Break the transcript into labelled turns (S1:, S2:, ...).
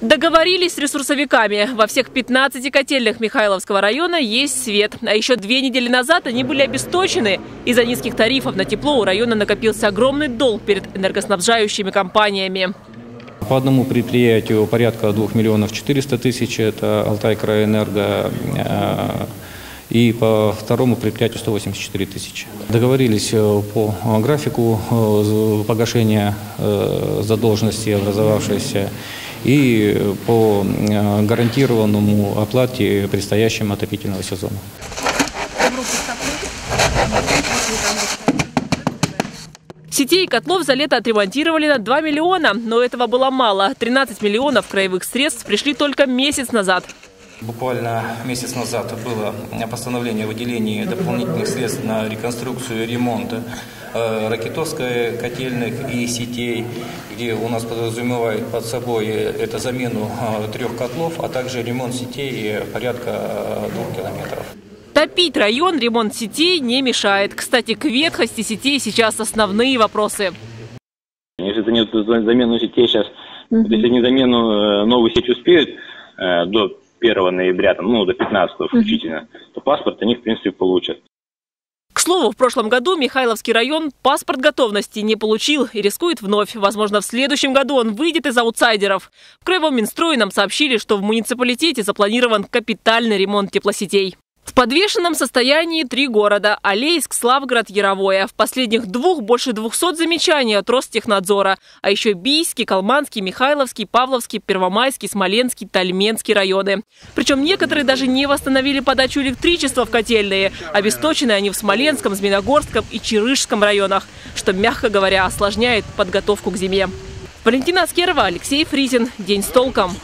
S1: Договорились с ресурсовиками. Во всех 15 котельных Михайловского района есть свет. А еще две недели назад они были обесточены. Из-за низких тарифов на тепло у района накопился огромный долг перед энергоснабжающими компаниями.
S2: По одному предприятию порядка 2 миллионов 400 тысяч, это Алтайкраэнерго, э, и по второму предприятию 184 тысячи. Договорились э, по графику э, погашения задолженности образовавшейся и по гарантированному оплате предстоящего отопительного сезона.
S1: Сетей и котлов за лето отремонтировали на 2 миллиона, но этого было мало. 13 миллионов краевых средств пришли только месяц назад.
S2: Буквально месяц назад было постановление о выделении дополнительных средств на реконструкцию и ремонт э, ракетовской котельных и сетей, где у нас подразумевает под собой это замену э, трех котлов, а также ремонт сетей порядка э, двух километров.
S1: Топить район ремонт сетей не мешает. Кстати, к ветхости сетей сейчас основные вопросы.
S3: Если это не замену сетей сейчас, угу. если не замену новую сеть успеют э, до 1 ноября, там, ну, до 15 включительно, то паспорт они, в принципе, получат.
S1: К слову, в прошлом году Михайловский район паспорт готовности не получил и рискует вновь. Возможно, в следующем году он выйдет из аутсайдеров. В Краевом Минстрое нам сообщили, что в муниципалитете запланирован капитальный ремонт теплосетей. В подвешенном состоянии три города – Алейск, Славгород, Яровое. В последних двух больше 200 замечаний от Ростехнадзора. А еще Бийский, Калманский, Михайловский, Павловский, Первомайский, Смоленский, Тальменский районы. Причем некоторые даже не восстановили подачу электричества в котельные. Обесточены они в Смоленском, Змеиногорском и Чирышском районах, что, мягко говоря, осложняет подготовку к зиме. Валентина Аскерова, Алексей Фризин. День с толком.